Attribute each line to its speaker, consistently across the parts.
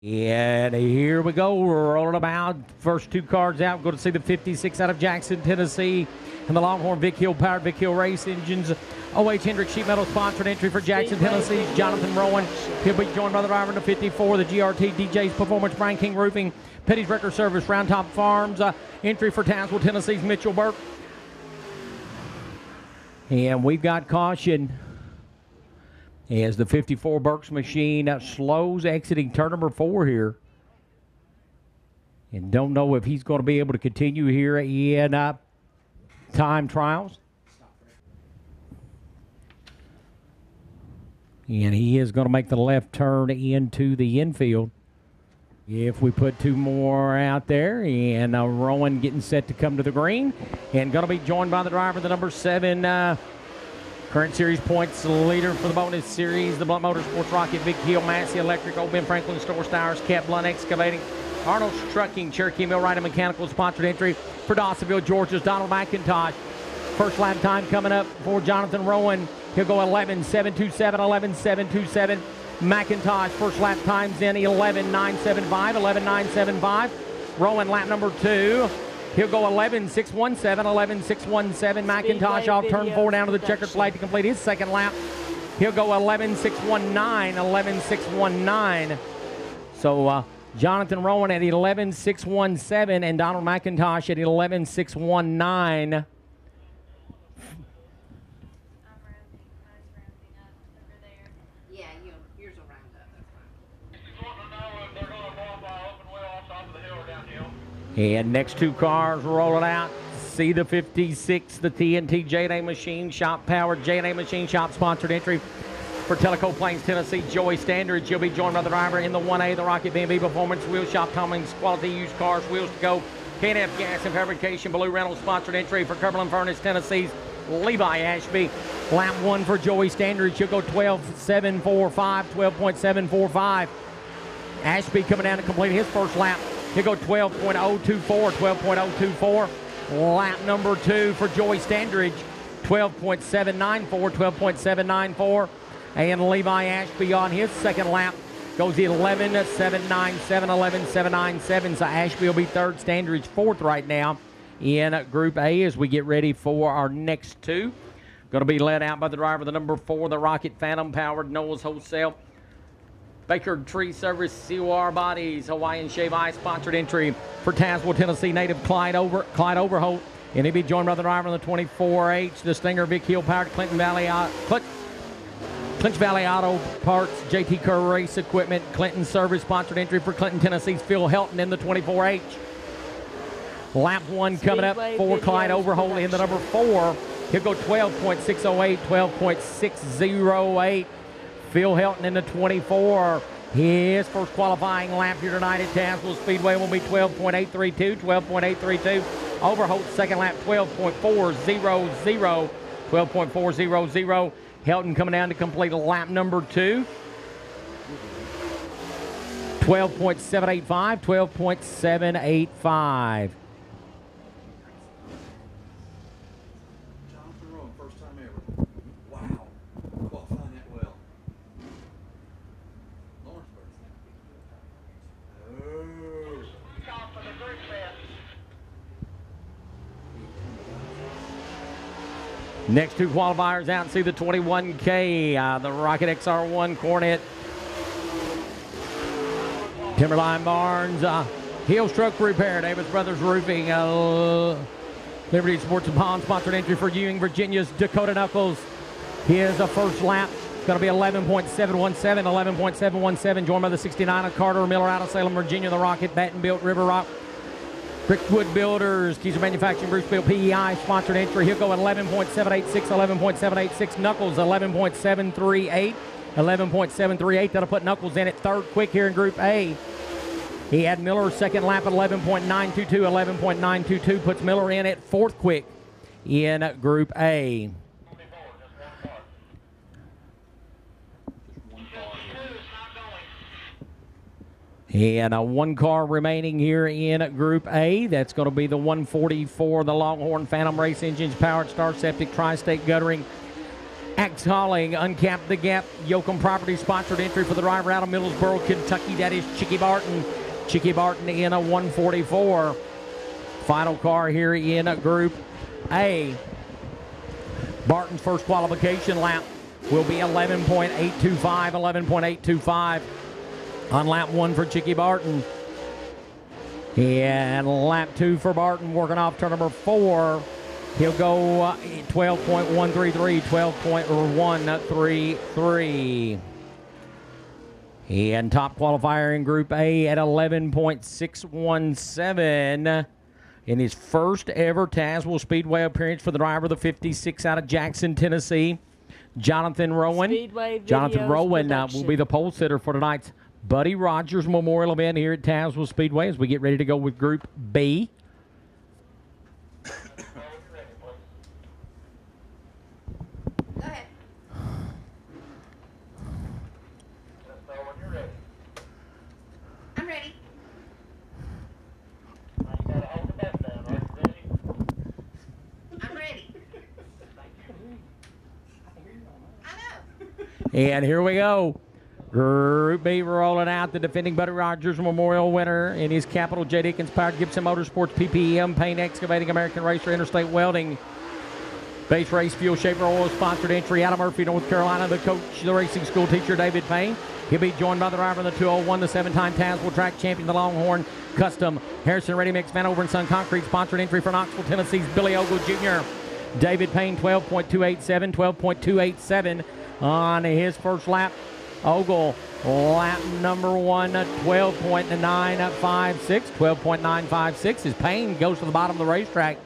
Speaker 1: And here we go, We're rolling about. First two cards out. Go to see the 56 out of Jackson, Tennessee. And the Longhorn Vic Hill powered Vic Hill race engines. OH Hendrick Sheet Metal sponsored entry for Jackson, Tennessee. Jonathan Rowan. He'll be joined by the driver number 54, the GRT DJ's Performance, Brian King Roofing, Petty's Record Service, Round Top Farms. Uh, entry for Tazewell, Tennessee's Mitchell Burke. And we've got caution as the 54 Burks machine uh, slows exiting turn number four here. And don't know if he's going to be able to continue here in uh, time trials. And he is going to make the left turn into the infield. If we put two more out there, and uh, Rowan getting set to come to the green, and going to be joined by the driver, the number seven, uh, current series points leader for the bonus series, the Blunt Motorsports Rocket, Vic Hill, Massey Electric, Old Ben Franklin Store Stires, Cat Blunt Excavating, Arnold's Trucking, Cherokee Millwright and Mechanical sponsored entry for Dawsonville, Georgia's Donald McIntosh. First lap time coming up for Jonathan Rowan. He'll go 11 7 2 7, 11 7 2 7. McIntosh, first lap times in 11 9 7 5, 11 9 7 5. Rowan, lap number two. He'll go 11 6 1 7, 11 6 1 7. McIntosh off turn four down to the checkered flag to complete his second lap. He'll go 11 6 1 9, 11 6 1 9. So, uh, Jonathan Rowan at 11 6 1 7 and Donald McIntosh at 11 6 1 9.
Speaker 2: Yeah, you, yours will round up, that's fine.
Speaker 3: Just want to know if they're gonna go by open wheel off top of the hill or downhill.
Speaker 1: And next two cars rolling out. See the 56, the TNT J&A Machine Shop powered J&A Machine Shop sponsored entry for Tellico Plains, Tennessee. Joey Standridge, You'll be joined by the driver in the 1A, the Rocket B&B Performance Wheel Shop, Cummings Quality Used Cars, Wheels to Go, KNF Gas and Fabrication, Blue Rental sponsored entry for Cumberland Furnace, Tennessee's Levi Ashby. Lap one for Joey Standridge. She'll go 12.745, 12.745. Ashby coming down to complete his first lap. He'll go 12.024, 12.024. Lap number two for Joey Standridge, 12.794, 12.794. And Levi Ashby on his second lap goes 11.797, 11.797. So Ashby will be third, Standridge fourth right now in Group A as we get ready for our next two. Going to be led out by the driver, the number four, the Rocket Phantom powered Noah's Wholesale. Baker Tree Service, COR Bodies, Hawaiian Shave Eye sponsored entry for Tazewell, Tennessee native Clyde Over Clyde Overholt. And he'll be joined by the driver on the 24H, the Stinger Vic Hill powered Clinton Valley uh, Cl- Clinch Valley Auto Parts, JT Kerr Race Equipment, Clinton Service sponsored entry for Clinton, Tennessee's Phil Helton in the 24H. Lap one coming up for Clyde Overholt in the number four. He'll go 12.608, 12.608. Phil Helton in the 24. His first qualifying lap here tonight at Tazewell Speedway will be 12.832, 12.832. Overholt's second lap, 12.400, 12.400. Helton coming down to complete lap number two. 12.785, 12.785.
Speaker 4: Jonathan Rowan, first time ever. Wow. Qualifying that well. Lawrenceburg. Oh.
Speaker 3: Top of the group set.
Speaker 1: Next two qualifiers out and see the 21K, uh, the Rocket XR1 Cornet. Timberline Barnes, uh, Heel Stroke Repair, Davis Brothers Roofing, uh, Liberty Sports and Pond sponsored entry for Ewing, Virginia's Dakota Knuckles. Here's a first lap. It's going to be 11.717, 11.717, joined by the 69 of Carter Miller out of Salem, Virginia, the Rocket, Baton Built, River Rock, Brickwood Builders, Teaser Manufacturing, Bruce PEI, sponsored entry. He'll go 11.786, 11.786. Knuckles, 11.738, 11.738. That'll put Knuckles in at third quick here in Group A. He had Miller second lap at 11.922, 11.922. Puts Miller in at fourth quick in Group A.
Speaker 4: One car.
Speaker 3: Two is not going.
Speaker 1: And uh, one car remaining here in Group A. That's going to be the 144, the Longhorn Phantom Race Engines, Powered Star Septic, Tri State Guttering, Axe Hauling, Uncap the Gap, Yoakum Property sponsored entry for the driver out of Middlesboro, Kentucky. That is Chicky Barton. Chicky Barton in a 144. Final car here in Group A. Barton's first qualification lap will be 11.825, 11.825 on lap one for Chicky Barton. And lap two for Barton, working off turn number four. He'll go uh, 12.133, 12.133. And top qualifier in Group A at 11.617 in his first ever Tazewell Speedway appearance for the driver of the 56 out of Jackson, Tennessee. Jonathan Rowan. Jonathan Rowan uh, will be the pole sitter for tonight's Buddy Rogers Memorial event here at Tazewell Speedway as we get ready to go with Group B.
Speaker 2: Go ahead.
Speaker 3: Just know when you're ready.
Speaker 2: I'm ready.
Speaker 3: Now you gotta hold the bus down. Are you ready?
Speaker 2: I'm ready. I know.
Speaker 1: And here we go. Group B rolling out the defending Buddy Rogers Memorial winner in his capital J. Dickens powered Gibson Motorsports PPM Payne Excavating American Racer Interstate Welding Base Race Fuel Shaper Oil sponsored entry out of Murphy, North Carolina. The coach, the racing school teacher David Payne. He'll be joined by the driver in the 201, the seven-time Tazewell track champion, the Longhorn Custom Harrison Ready Mix Vanover and Son Concrete sponsored entry for Knoxville, Tennessee's Billy Ogle Jr. David Payne 12.287, 12.287 on his first lap. Ogle, lap number one, uh, 12.956. 12.956 as Payne goes to the bottom of the racetrack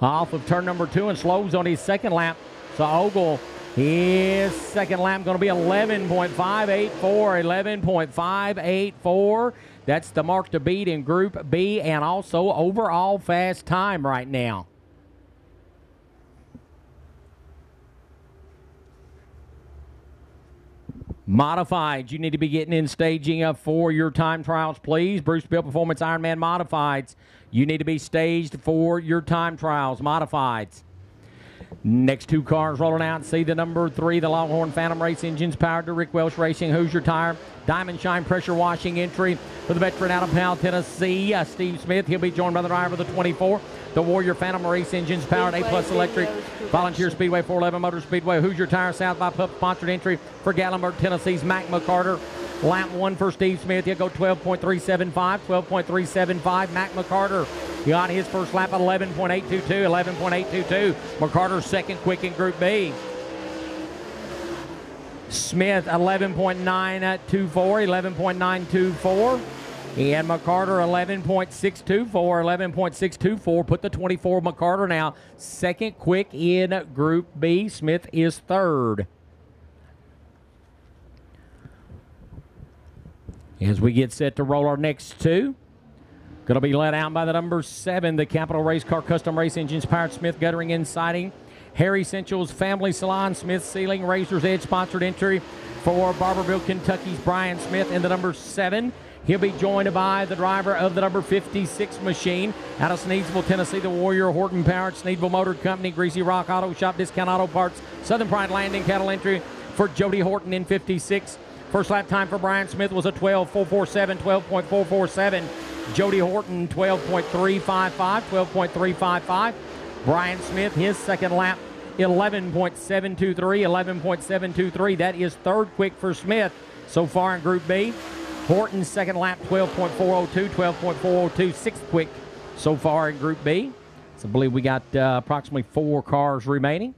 Speaker 1: off of turn number two and slows on his second lap. So Ogle, his second lap going to be 11.584, 11.584. That's the mark to beat in Group B and also overall fast time right now. Modified. You need to be getting in staging up for your time trials, please. Bruce Bill Performance Ironman Modifieds. You need to be staged for your time trials, modifieds. Next two cars rolling out. See the number three, the Longhorn Phantom Race engines powered to Rick Welsh Racing, Hoosier Tire, Diamond Shine pressure washing entry for the veteran out of Powell, Tennessee, uh, Steve Smith. He'll be joined by the driver of the 24, the Warrior Phantom Race engines powered A Plus electric, Volunteer Speedway 411 Motor Speedway, Hoosier Tire, South by Pup sponsored entry for Gatlinburg, Tennessee's Mac McCarter. Lap one for Steve Smith. He'll go 12.375, 12.375. Mac McCarter got his first lap at 11.822, 11.822. McCarter's second quick in Group B. Smith 11.924, 11.924. And McCarter 11.624, 11.624. Put the 24 McCarter now. Second quick in Group B. Smith is third. As we get set to roll our next two. Going to be led out by the number seven, the Capital Race Car Custom Race Engines, Powered Smith Guttering and Siding. Harry Essentials Family Salon, Smith Ceiling, Razor's Edge sponsored entry for Barbourville, Kentucky's Brian Smith in the number seven. He'll be joined by the driver of the number 56 machine out of Sneedsville, Tennessee, the Warrior Horton Powered Sneedville Motor Company, Greasy Rock Auto Shop, Discount Auto Parts, Southern Pride Landing Cattle Entry for Jody Horton in 56. First lap time for Brian Smith was a 12.447, 12.447. Jody Horton 12.355, 12.355. Brian Smith, his second lap, 11.723, 11.723. That is third quick for Smith so far in Group B. Horton's second lap, 12.402, 12.402, sixth quick so far in Group B. So I believe we got uh, approximately four cars remaining.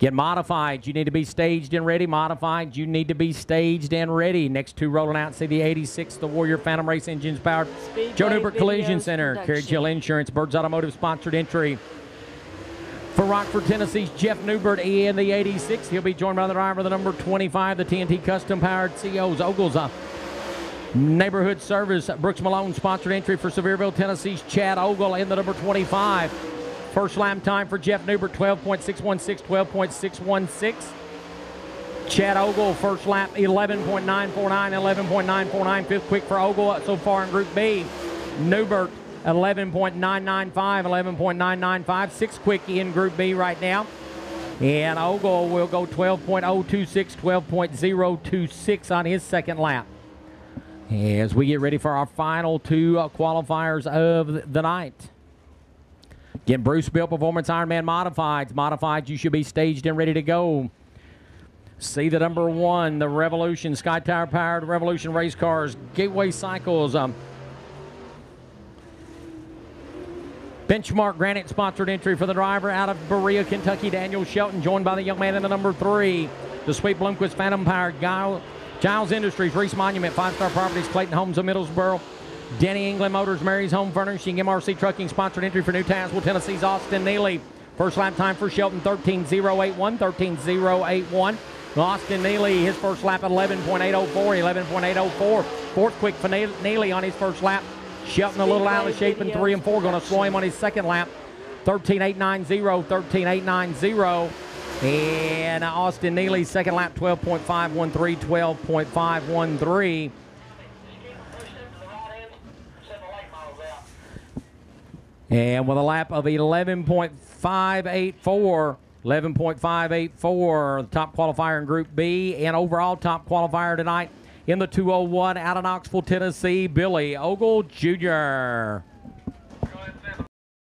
Speaker 1: Get modified. You need to be staged and ready. Modified. You need to be staged and ready. Next two rolling out. See the 86, the Warrior Phantom Race engines powered.
Speaker 5: Speedway
Speaker 1: Joe Newbert Collision Center. Carriage
Speaker 5: Production.
Speaker 1: Hill Insurance. Birds Automotive sponsored entry. For Rockford, Tennessee's Jeff Newbert in the 86. He'll be joined by the driver of the number 25, the TNT Custom Powered CO's Ogles. Uh, Neighborhood Service, Brooks Malone sponsored entry for Sevierville, Tennessee's Chad Ogle in the number 25. First lap time for Jeff Newbert, 12.616, 12.616. Chad Ogle, first lap, 11.949, 11.949. Fifth quick for Ogle so far in Group B. Newbert, 11.995, 11.995. Sixth quick in Group B right now. And Ogle will go 12.026, 12.026 on his second lap. As we get ready for our final two uh, qualifiers of the night. Again, Bruce Built Performance Ironman Modifieds. Modified, you should be staged and ready to go. See the number one, the Revolution Sky Tower powered Revolution race cars, Gateway Cycles, um, Benchmark Granite sponsored entry for the driver out of Berea, Kentucky, Daniel Shelton, joined by the young man in the number three, the Sweet Bloomquist Phantom powered Giles, Giles Industries, Reese Monument, Five Star Properties, Clayton Homes of Middlesboro, Denny England Motors, Mary's Home Furnishing, MRC Trucking sponsored entry for New Tazewell, Tennessee's Austin Neely. First lap time for Shelton 13.081, 13.081. Austin Neely, his first lap at 11.804, 11.804. Fourth quick for Neely on his first lap. Shelton a little out of shape in three and four. Going to slow him on his second lap. 13.890, 13.890. And Austin Neely, second lap, 12.513, 12.513. And with a lap of 11.584, 11.584, the top qualifier in Group B, and overall top qualifier tonight in the 201 out of Knoxville, Tennessee, Billy Ogle Jr.